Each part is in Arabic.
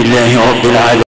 لله رب العالمين.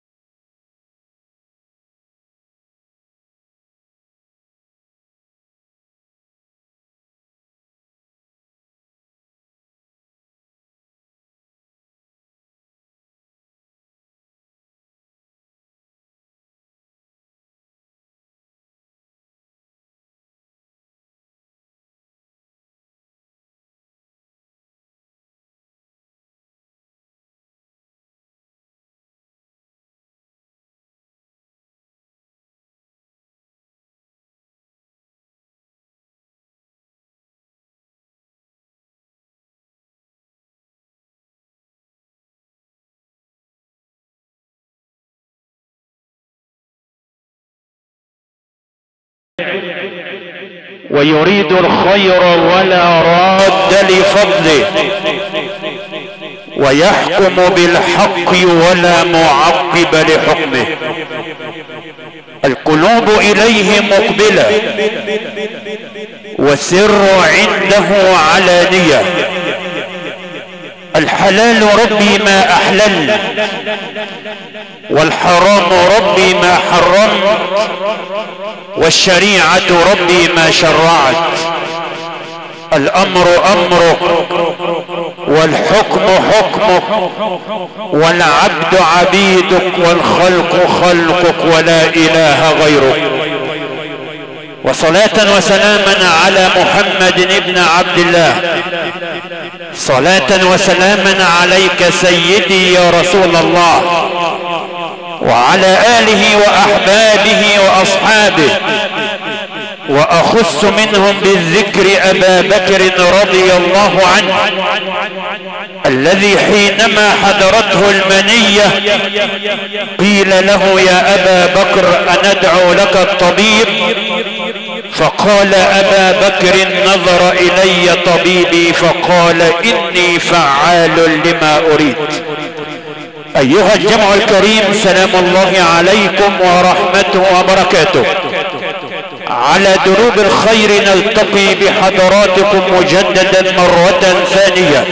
ويريد الخير ولا راد لفضله. ويحكم بالحق ولا معقب لحكمه. القلوب إليه مقبلة. والسر عنده علانية. الحلال ربي ما أحلل والحرام ربي ما حرمت والشريعة ربي ما شرعت الأمر امرك والحكم حكمك والعبد عبيدك والخلق خلقك ولا إله غيرك وصلاة وسلاما على محمد ابن عبد الله. صلاة وسلاما عليك سيدي يا رسول الله. وعلى آله وأحبابه وأصحابه. وأخص منهم بالذكر أبا بكر رضي الله عنه. الذي حينما حضرته المنية قيل له يا أبا بكر أندعو لك الطبيب؟ فقال أبا بكر نظر إلي طبيبي فقال إني فعال لما أريد. أيها الجمع الكريم سلام الله عليكم ورحمته وبركاته. على دروب الخير نلتقي بحضراتكم مجددا مرة ثانية.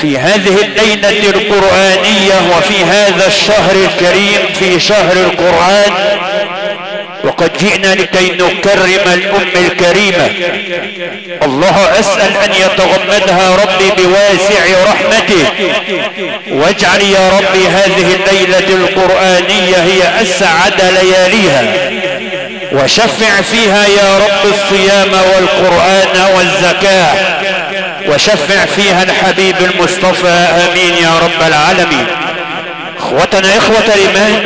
في هذه الليلة القرآنية وفي هذا الشهر الكريم في شهر القرآن وقد جئنا لكي نكرم الأم الكريمة. الله أسأل أن يتغمدها ربي بواسع رحمته. واجعل يا ربي هذه الليلة القرآنية هي أسعد لياليها. وشفع فيها يا رب الصيام والقرآن والزكاة. وشفع فيها الحبيب المصطفى. آمين يا رب العالمين. أخوتنا إخوة الإيمان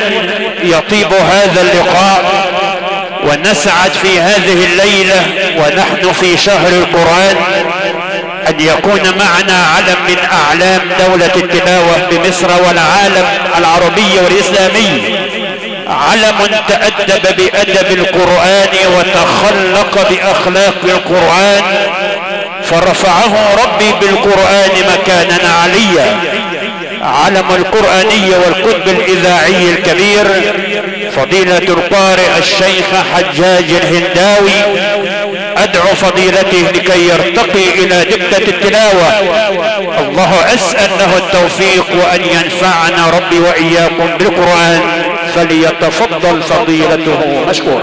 يطيب هذا اللقاء ونسعد في هذه الليلة ونحن في شهر القرآن أن يكون معنا علم من أعلام دولة التلاوة بمصر والعالم العربي والإسلامي. علم تأدب بأدب القرآن وتخلق بأخلاق القرآن. فرفعه ربي بالقرآن مكانا عليا. علم القرآني والكتب الإذاعي الكبير. فضيلة القارئ الشيخ حجاج الهنداوي أدعو فضيلته لكي يرتقي إلى دبة التلاوة. الله أسأل له التوفيق وأن ينفعنا ربي وإياكم بالقرآن فليتفضل فضيلته. مشكورا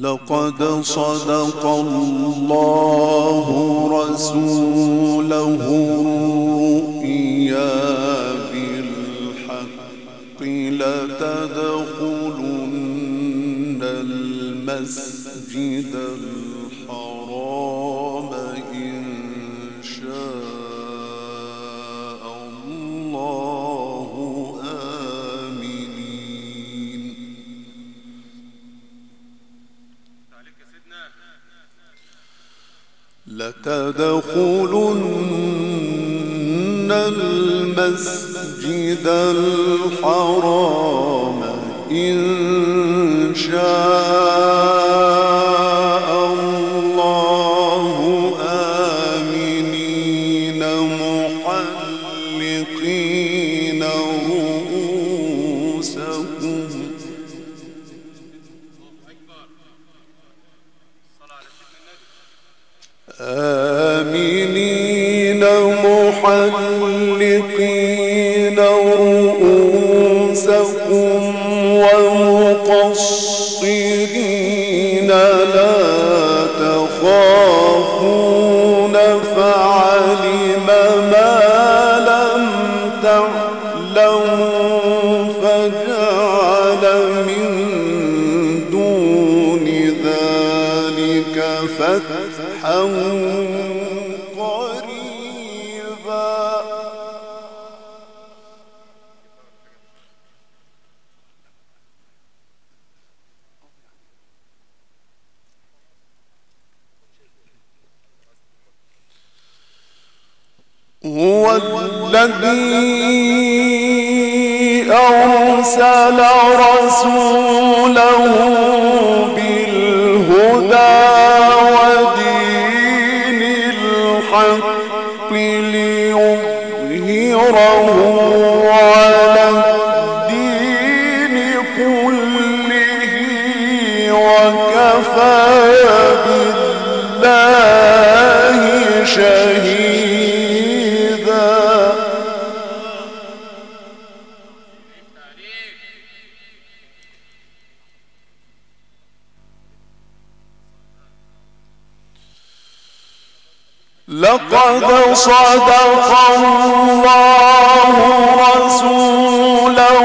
لقد صدق الله رسوله الرؤيا بالحق لتدخلن المسجد لتدخلن المسجد الحرام إن شاء ليظهره صدق الله رسوله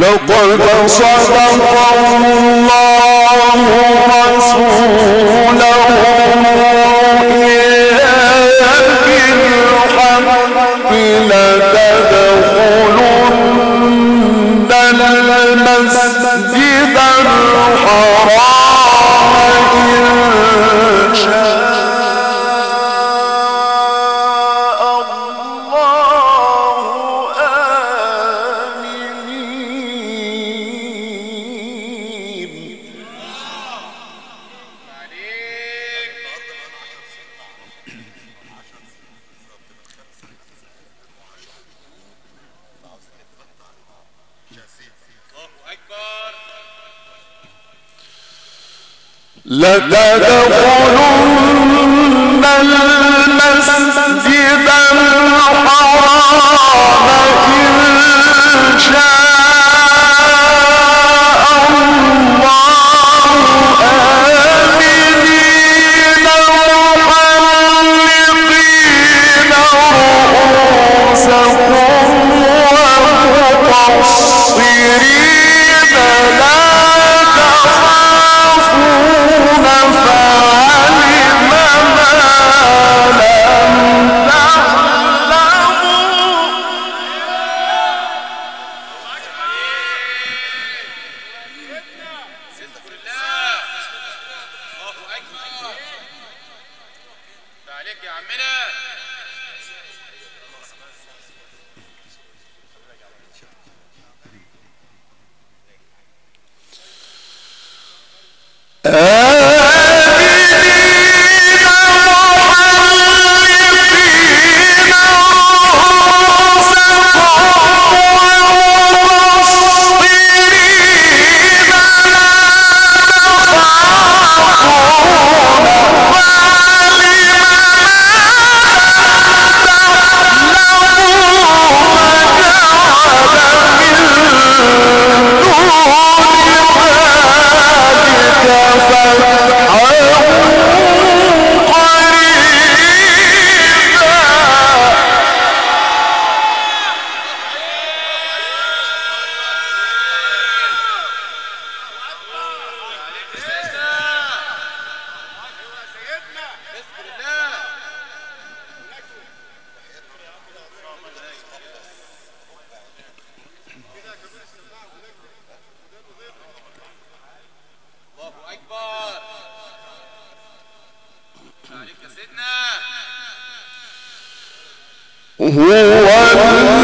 لقد صدق الله رسوله هو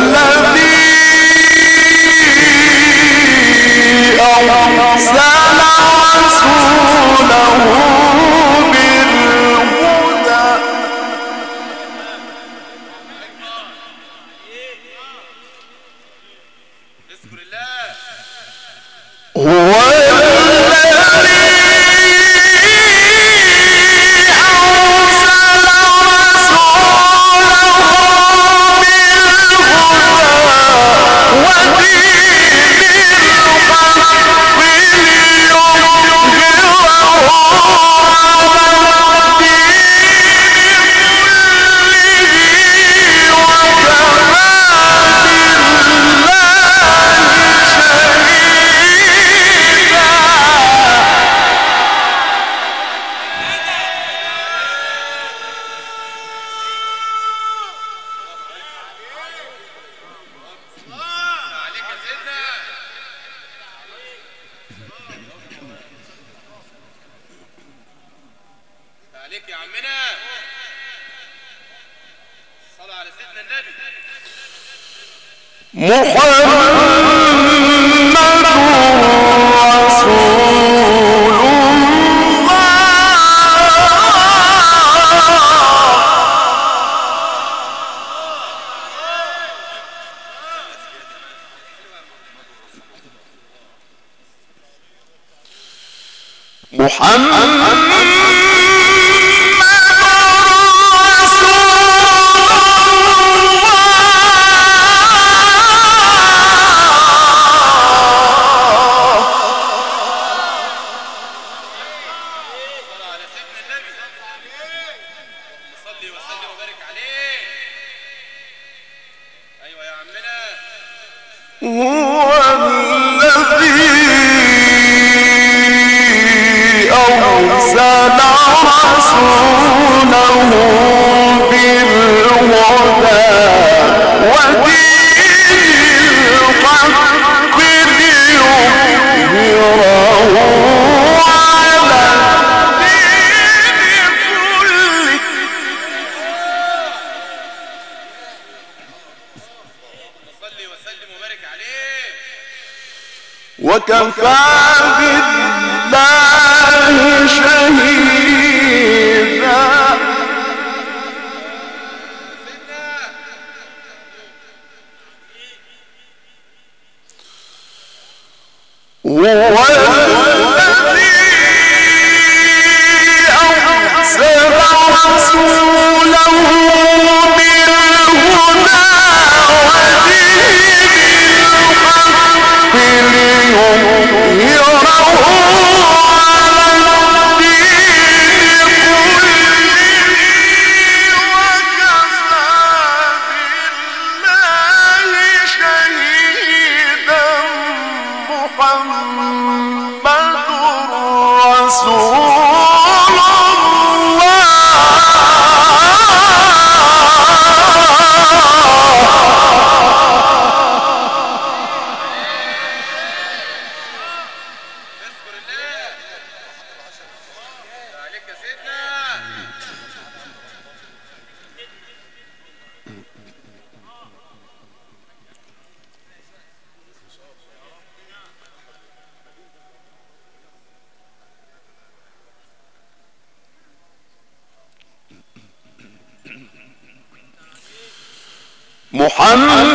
محمد أن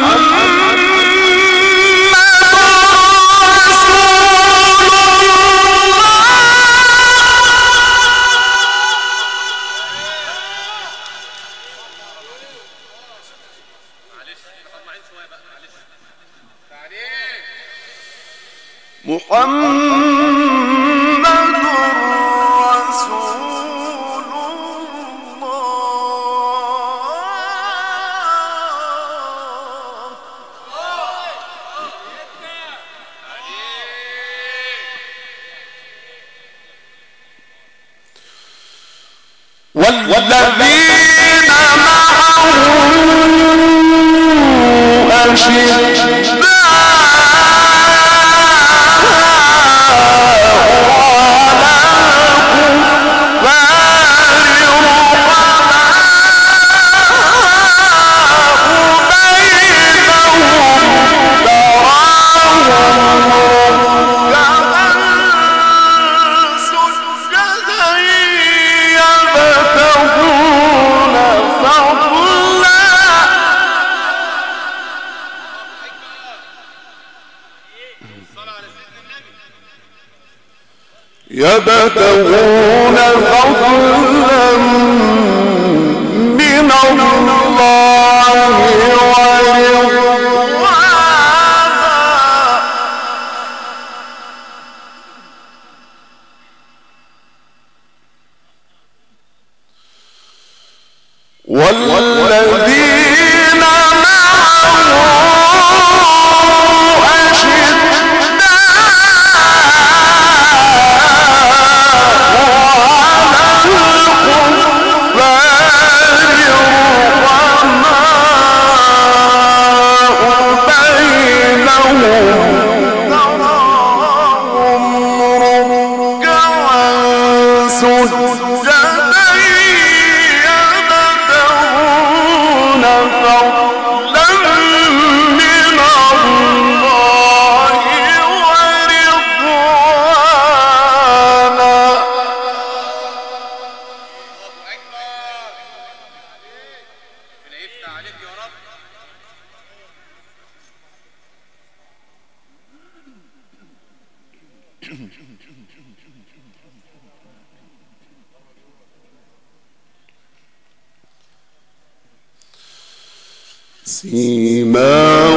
سيماهم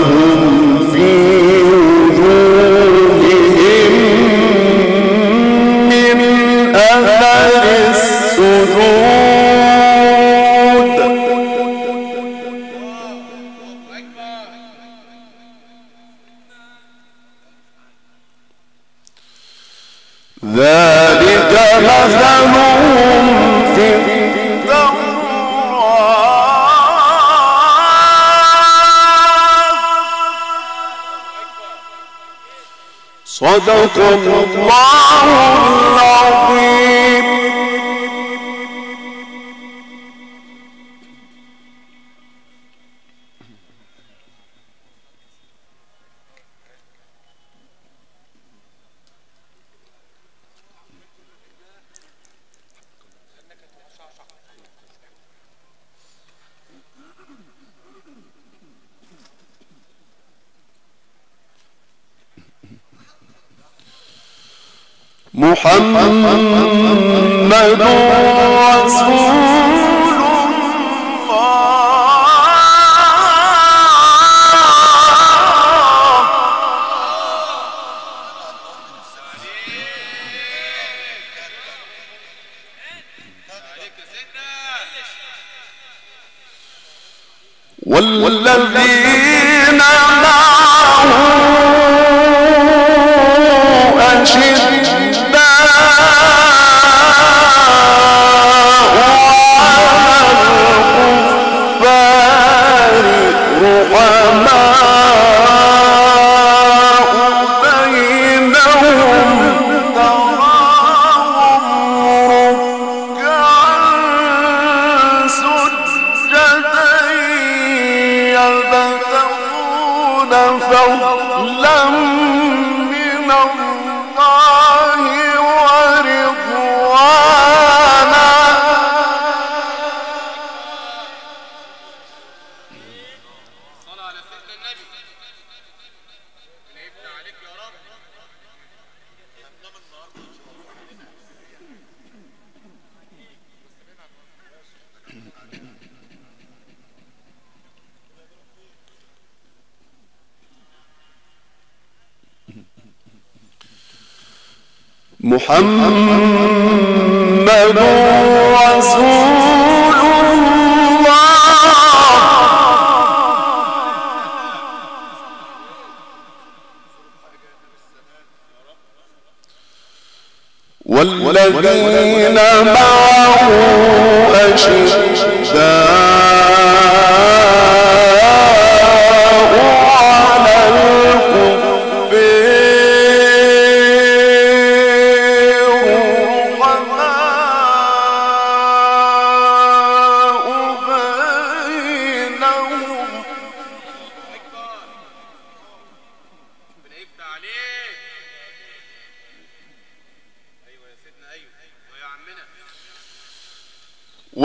والذين معه أشداء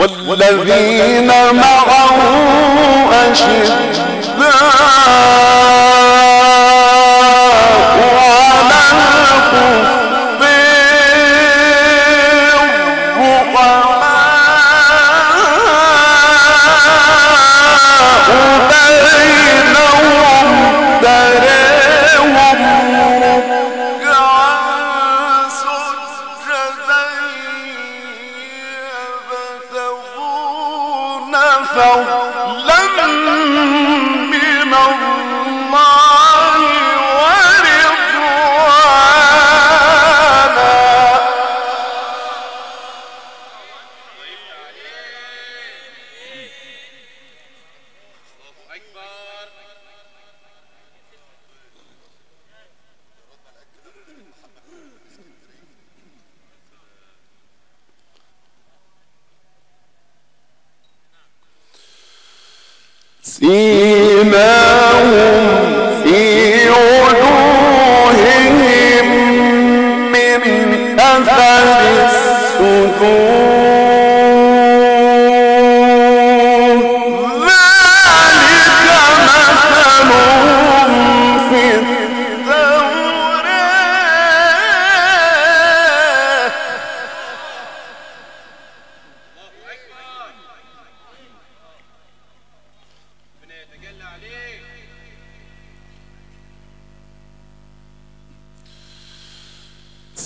والذين معه أشداء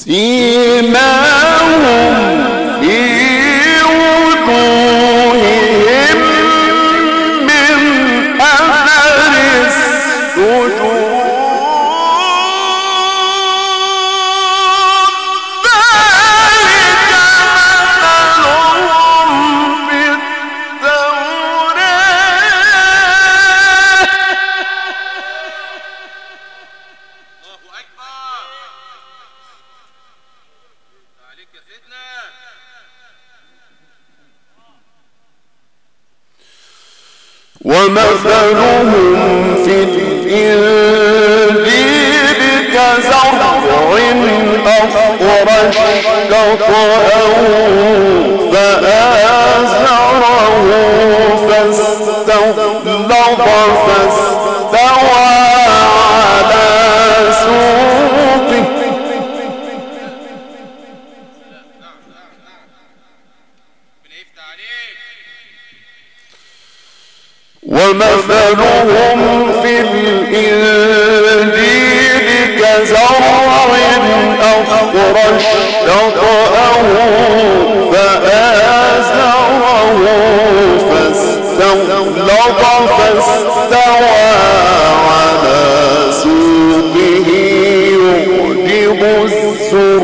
سيماهم يعجب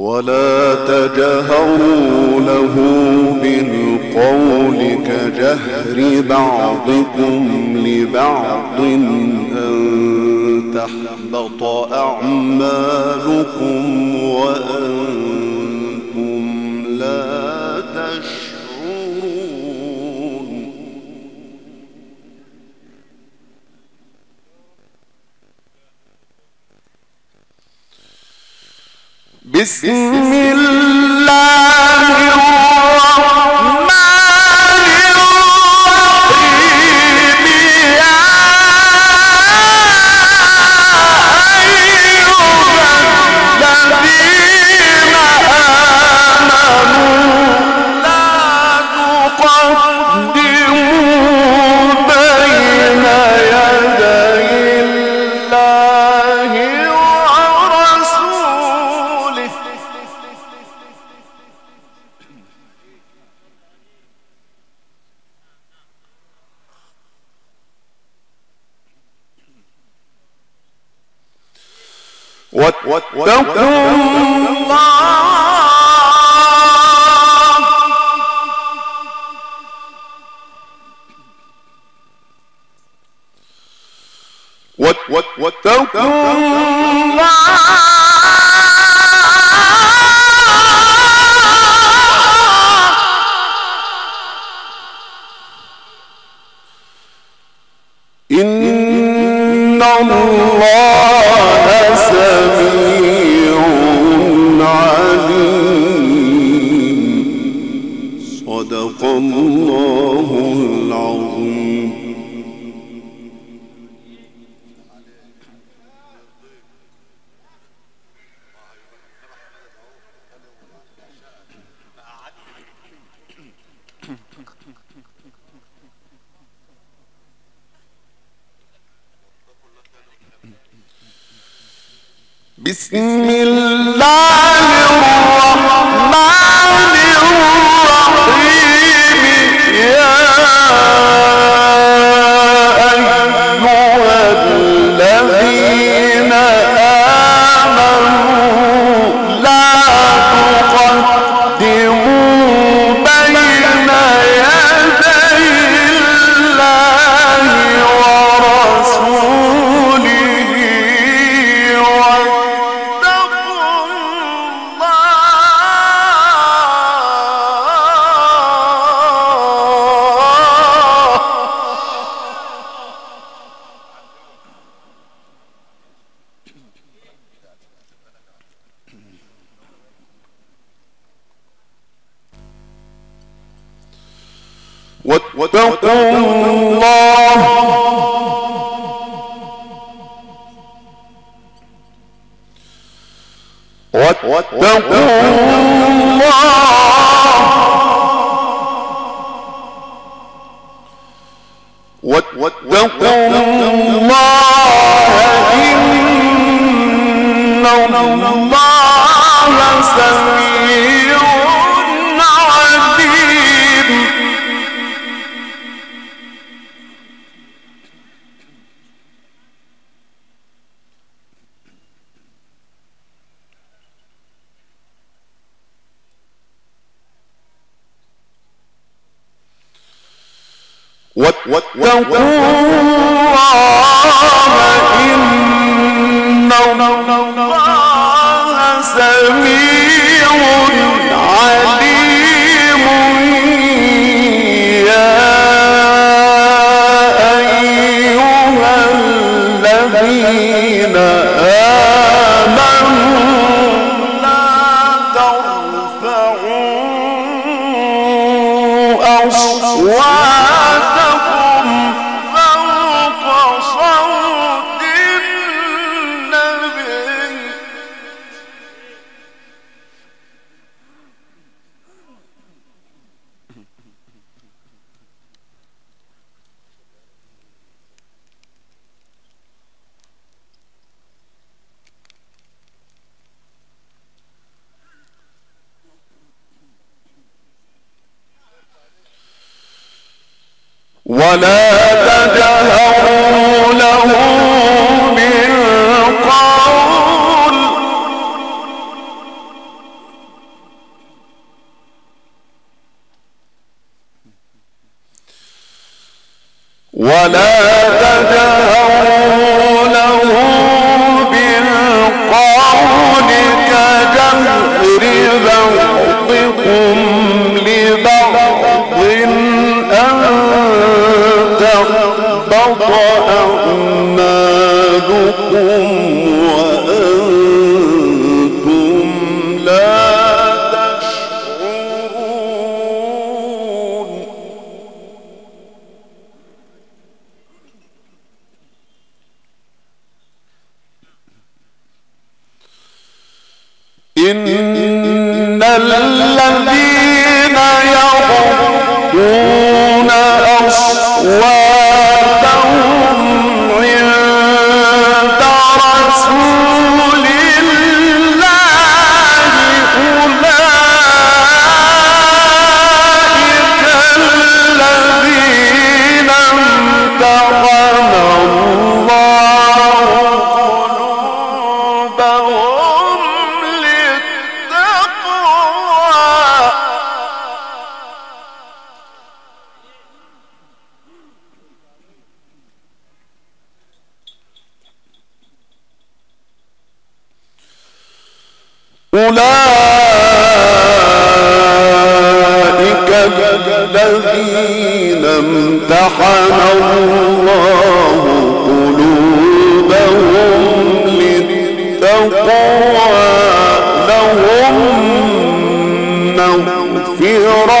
ولا تجهروا له بالقول كجهر بعضكم لبعض أن تحبط أعمالكم وأنتم بسم الله. الله ولا تجهروا له بالقول كجهر بعضكم للتقوى لهم مغفرة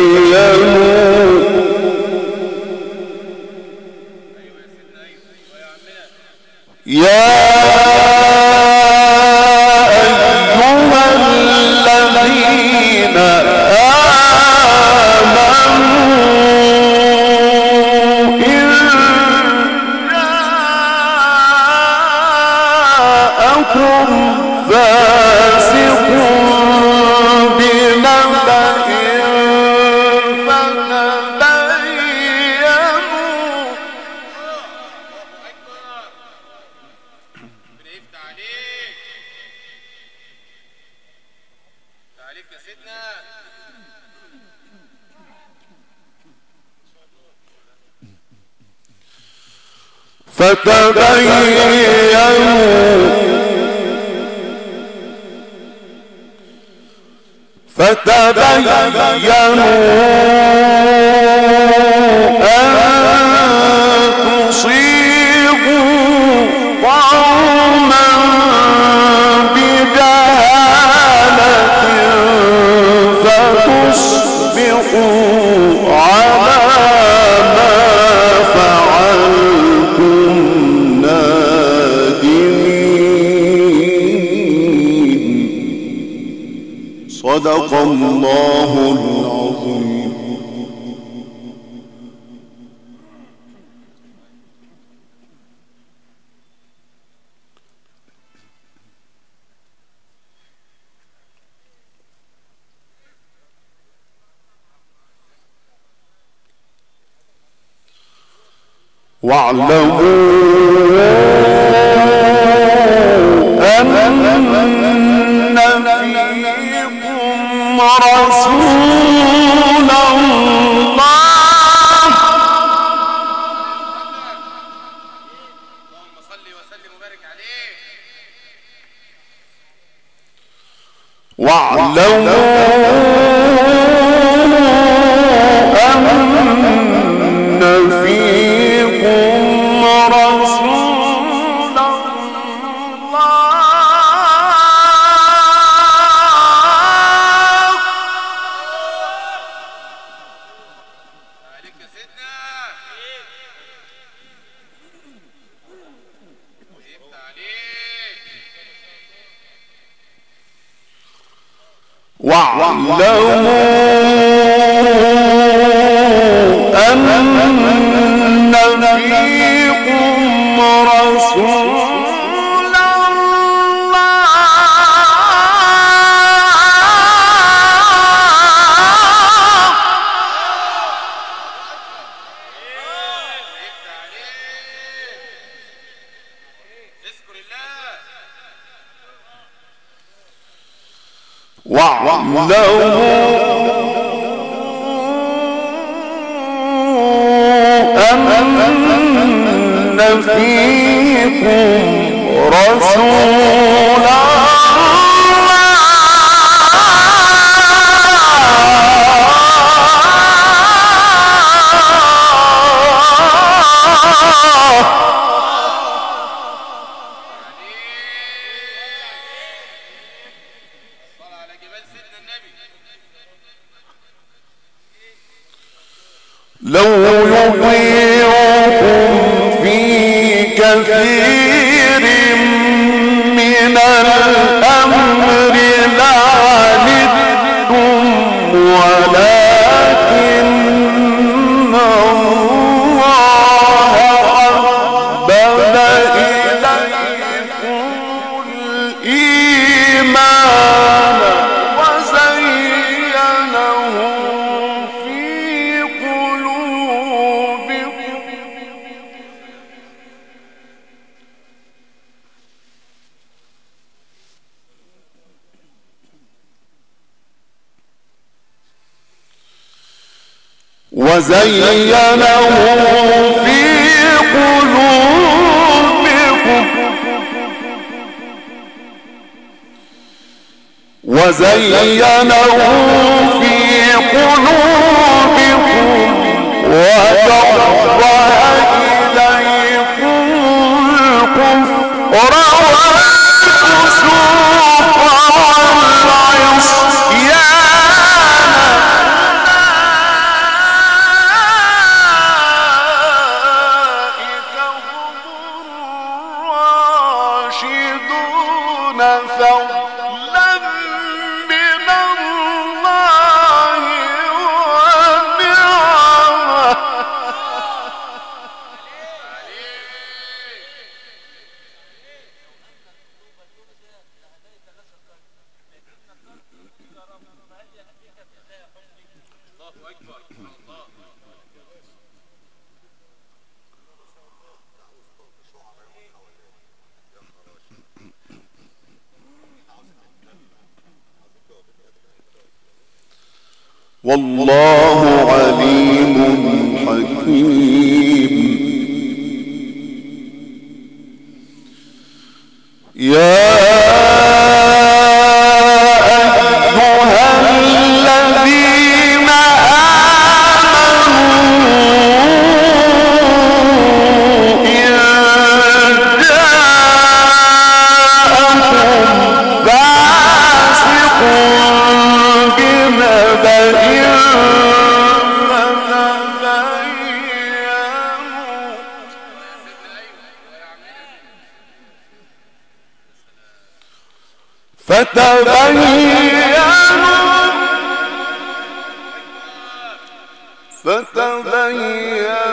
فتبينوا فتبينوا واعلموا أن في وزينه في قلوبكم وكره إليكم الكفر. والفسوق والله عليم حكيم. يا فتبينوا فتبينوا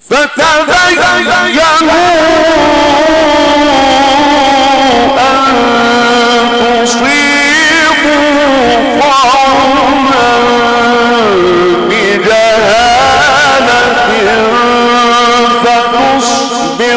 فتبينوا أن تصيبوا قوما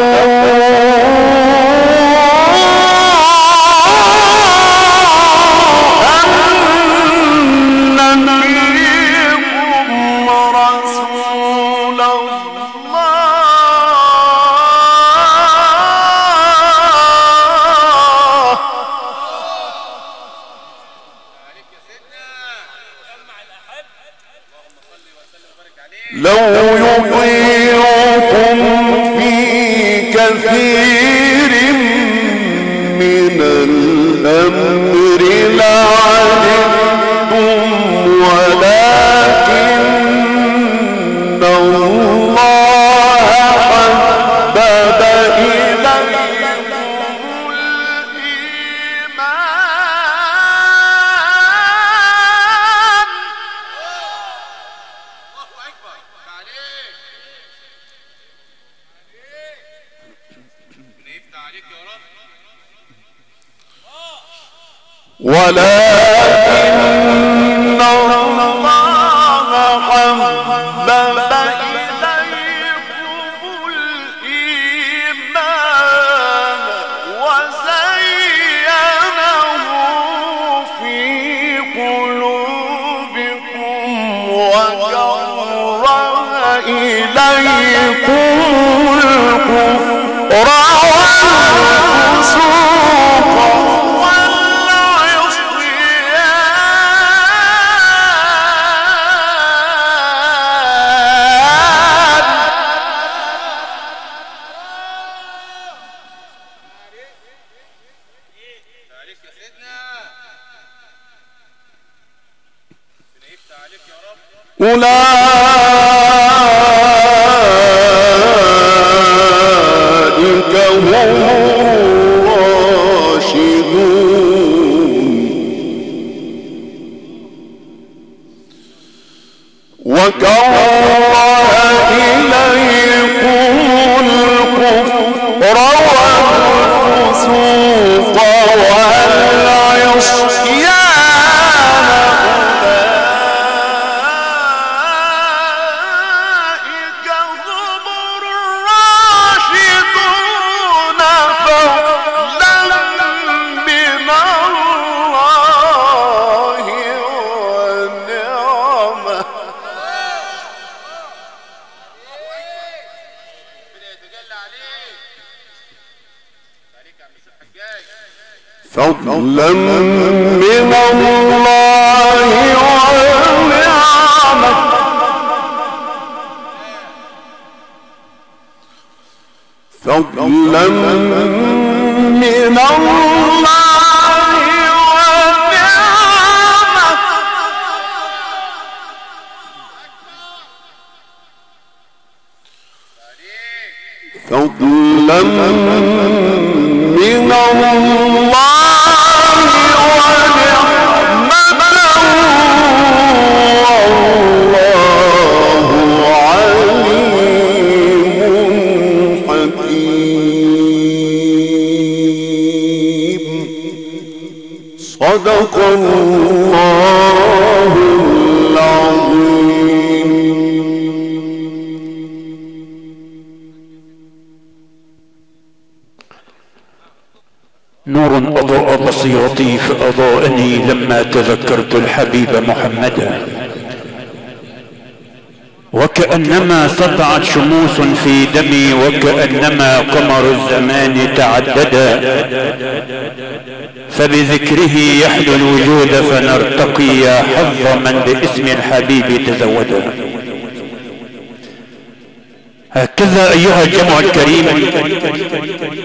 Phật صدق الله العظيم. نور أضاء بصيرتي فأضاءني لما تذكرت الحبيب محمدا وكأنما سطعت شموس في دمي وكأنما قمر الزمان تعددا فبذكره يحلو الوجود فنرتقي يا حظ من باسم الحبيب تزودا هكذا أيها الجمع الكريم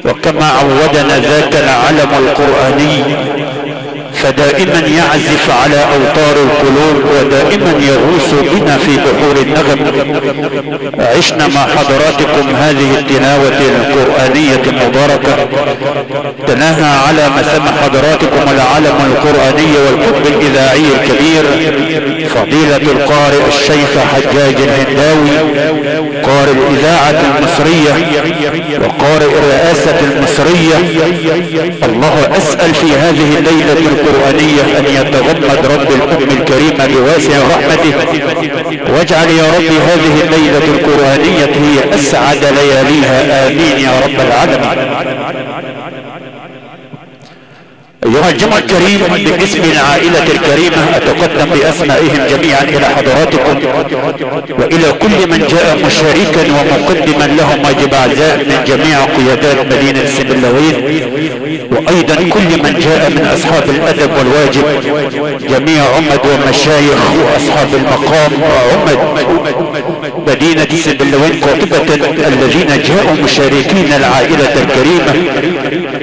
وكما عودنا ذاك العلم القرآني فدائما يعزف على أوتار القلوب ودائما يغوص بنا في بحور النغم. عشنا مع حضراتكم هذه التلاوة القرآنية المباركة. تناهى على مسام حضراتكم العلم القرآني والقطب الإذاعي الكبير فضيلة القارئ الشيخ حجاج الهنداوي قارئ الإذاعة المصرية وقارئ الرئاسة المصرية. الله أسأل في هذه الليلة القرآنية أن يتغمد رب الأم الكريمة بواسع رحمته. واجعل يا رب هذه الليلة القرآنية هي أسعد لياليها. آمين يا رب العالمين. أيها الجمع الكريم باسم العائلة الكريمة أتقدم بأسمائهم جميعا إلى حضراتكم. وإلى كل من جاء مشاركا ومقدما لهم واجب العزاء من جميع قيادات مدينة السنبلاوين وأيضا كل من جاء من أصحاب الأدب والواجب. جميع عمد ومشايخ وأصحاب المقام وعمد مدينة السنبلاوين قاطبة الذين جاءوا مشاركين العائلة الكريمة.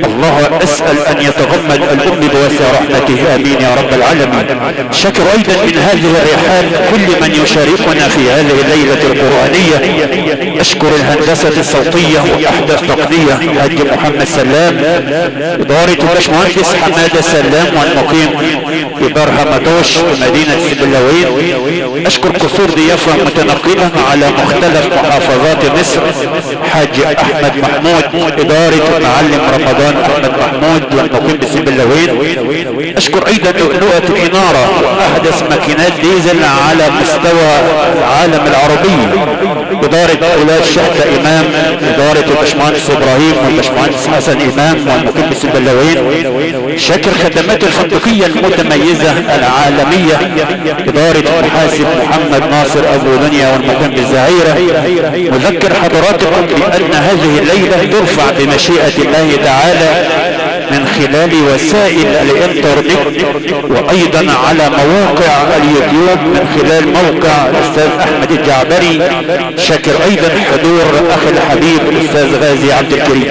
الله أسأل أن يتغمد الام بواسع رحمته. آمين يا رب العالمين. شكر أيضا من هذه الرحال كل من يشاركنا في هذه الليلة القرآنية. أشكر الهندسة الصوتية وأحدث تقنية حاج محمد سلام إدارة الباشمهندس حمادة سلام والمقيم في برهمتوش في مدينة سبلاوين أشكر قصور ضيافة متنقلة على مختلف محافظات مصر حاج أحمد محمود إدارة معلم رمضان أحمد محمود والمقيم بسبلاوين أشكر أيضا لؤلؤة الانارة واحدث ماكينات ديزل على مستوى العالم العربي. إدارة أولاد شحتة إمام إدارة الباشمهندس إبراهيم والباشمهندس حسن إمام والمقيم بسبلاوين شاكر خدمات الفندقية المتميزة العالمية. إدارة المحاسب محمد ناصر أبو دنيا والمقيم بالزعيرة مذكر حضراتكم بأن هذه الليلة ترفع بمشيئة الله تعالى من خلال وسائل الإنترنت وأيضا على مواقع اليوتيوب من خلال موقع الأستاذ أحمد الجعبري. شاكر أيضا حضور أخي الحبيب الأستاذ غازي عبد الكريم.